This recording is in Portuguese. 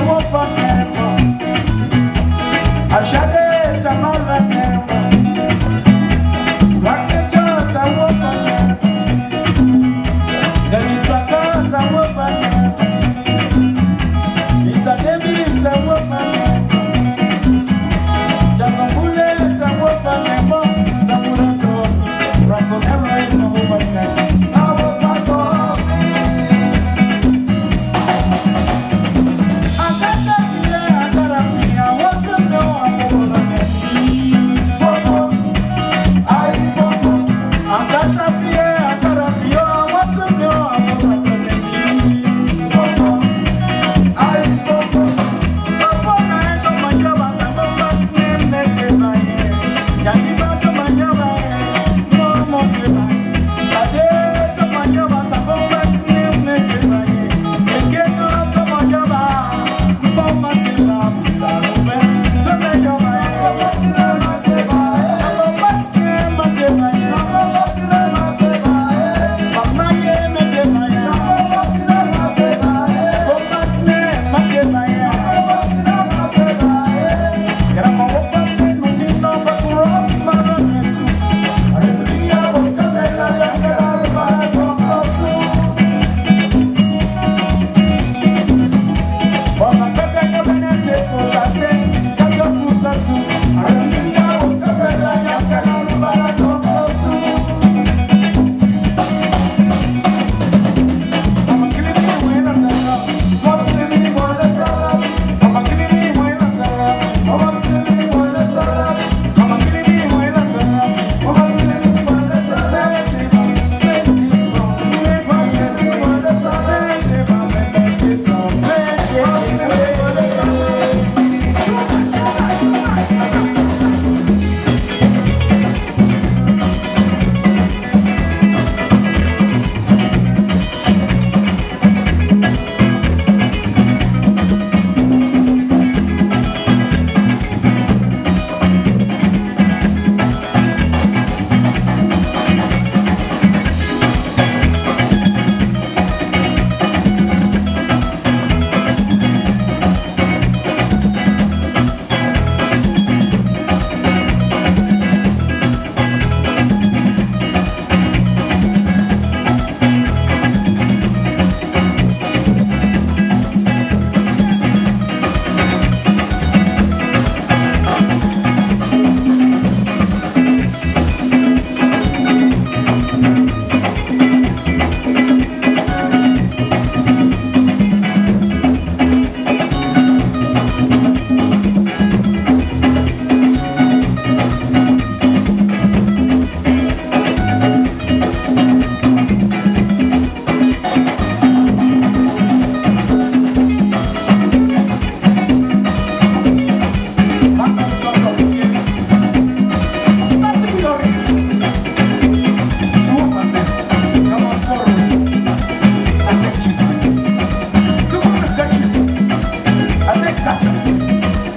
I won't Tá Gracias.